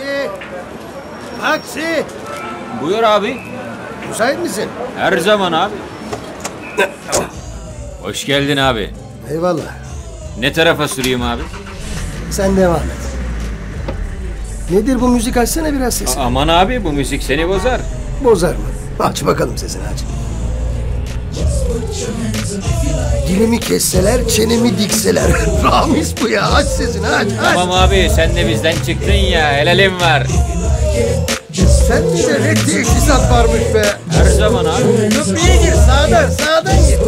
Taksi! Taksi! Buyur abi. Müsait misin? Her zaman abi. Hoş geldin abi. Eyvallah. Ne tarafa süreyim abi? Sen devam et. Nedir bu müzik açsana biraz sesini. Aman abi bu müzik seni bozar. Bozar mı? Aç bakalım sesini aç. Dilimi kesseler, çenemi dikseler. Ramiz bu ya. Aç sesini aç aç. Tamam abi sen de bizden çıktın ya helalim var. Sen de de ne teşhisat varmış be. Her zaman abi. Köprüye gir sağdan sağdan gir.